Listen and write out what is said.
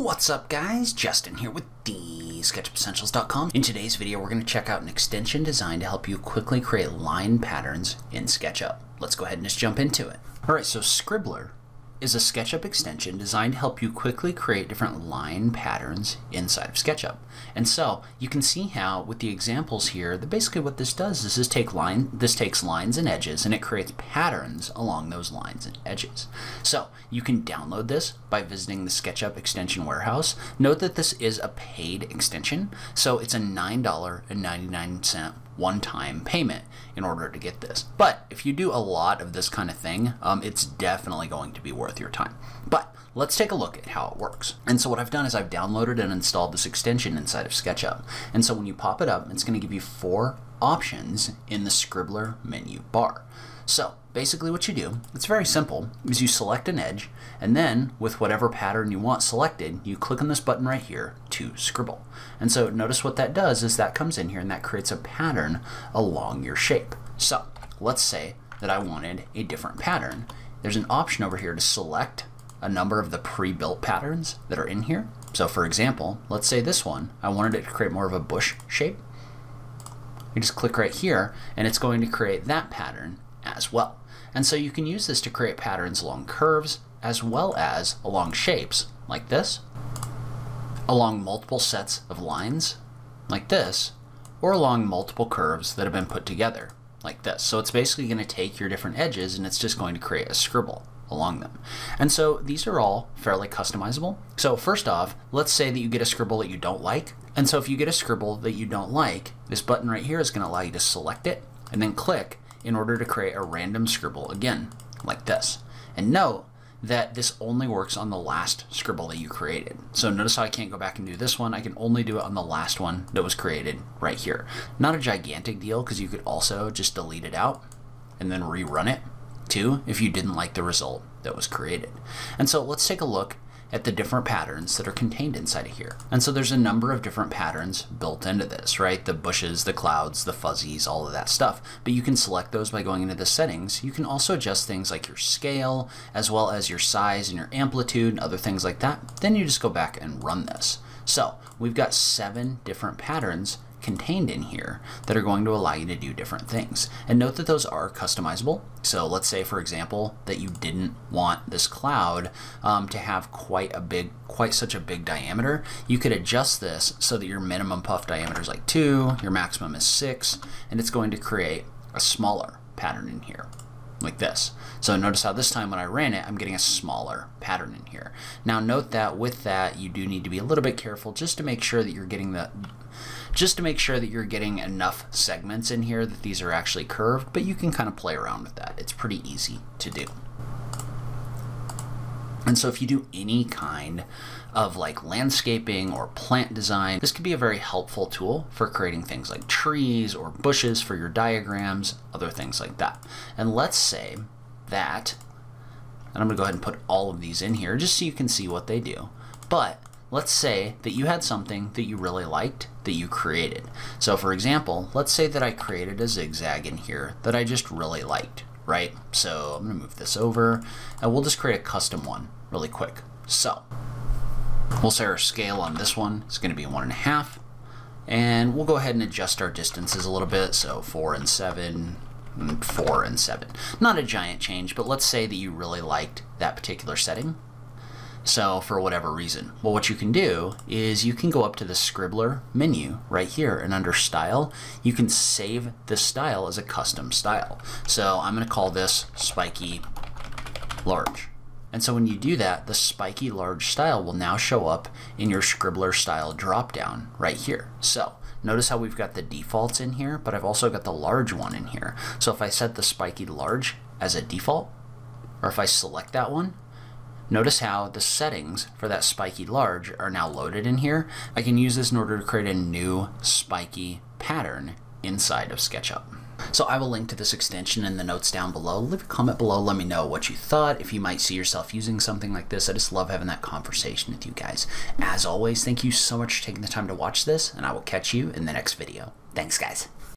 What's up guys? Justin here with the SketchUpEssentials.com. In today's video we're going to check out an extension designed to help you quickly create line patterns in SketchUp. Let's go ahead and just jump into it. Alright, so Scribbler is a SketchUp extension designed to help you quickly create different line patterns inside of SketchUp. And so you can see how with the examples here that basically what this does is this take line this takes lines and edges and it creates patterns along those lines and edges. So you can download this by visiting the SketchUp extension warehouse. Note that this is a paid extension, so it's a $9.99 one-time payment in order to get this. But if you do a lot of this kind of thing, um, it's definitely going to be worth your time. But let's take a look at how it works. And so what I've done is I've downloaded and installed this extension inside of SketchUp. And so when you pop it up, it's going to give you four options in the Scribbler menu bar. So basically what you do, it's very simple, is you select an edge, and then with whatever pattern you want selected, you click on this button right here to scribble. And so notice what that does is that comes in here and that creates a pattern along your shape. So let's say that I wanted a different pattern. There's an option over here to select a number of the pre-built patterns that are in here. So for example, let's say this one, I wanted it to create more of a bush shape. You just click right here and it's going to create that pattern as well. And so you can use this to create patterns along curves as well as along shapes like this, along multiple sets of lines like this, or along multiple curves that have been put together like this. So it's basically going to take your different edges and it's just going to create a scribble along them. And so these are all fairly customizable. So first off, let's say that you get a scribble that you don't like. And so if you get a scribble that you don't like, this button right here is going to allow you to select it and then click in order to create a random scribble again, like this. And note that this only works on the last scribble that you created. So notice how I can't go back and do this one. I can only do it on the last one that was created right here. Not a gigantic deal because you could also just delete it out and then rerun it too if you didn't like the result that was created. And so let's take a look at the different patterns that are contained inside of here. And so there's a number of different patterns built into this, right? The bushes, the clouds, the fuzzies, all of that stuff. But you can select those by going into the settings. You can also adjust things like your scale, as well as your size and your amplitude and other things like that. Then you just go back and run this. So we've got seven different patterns contained in here that are going to allow you to do different things. And note that those are customizable. So let's say, for example, that you didn't want this cloud um, to have quite a big, quite such a big diameter. You could adjust this so that your minimum puff diameter is like two, your maximum is six, and it's going to create a smaller pattern in here like this. So notice how this time when I ran it, I'm getting a smaller pattern in here. Now note that with that, you do need to be a little bit careful just to make sure that you're getting the just to make sure that you're getting enough segments in here that these are actually curved, but you can kind of play around with that. It's pretty easy to do. And so if you do any kind of like landscaping or plant design, this could be a very helpful tool for creating things like trees or bushes for your diagrams, other things like that. And let's say that, and I'm gonna go ahead and put all of these in here just so you can see what they do. But let's say that you had something that you really liked that you created. So for example, let's say that I created a zigzag in here that I just really liked, right? So I'm gonna move this over and we'll just create a custom one really quick. So we'll say our scale on this one is gonna be one and a half and we'll go ahead and adjust our distances a little bit. So four and seven, and four and seven. Not a giant change, but let's say that you really liked that particular setting so for whatever reason. Well, what you can do is you can go up to the Scribbler menu right here and under style, you can save this style as a custom style. So I'm going to call this spiky large. And so when you do that, the spiky large style will now show up in your Scribbler style dropdown right here. So notice how we've got the defaults in here, but I've also got the large one in here. So if I set the spiky large as a default, or if I select that one, Notice how the settings for that spiky large are now loaded in here. I can use this in order to create a new spiky pattern inside of SketchUp. So I will link to this extension in the notes down below. Leave a comment below, let me know what you thought, if you might see yourself using something like this. I just love having that conversation with you guys. As always, thank you so much for taking the time to watch this, and I will catch you in the next video. Thanks, guys.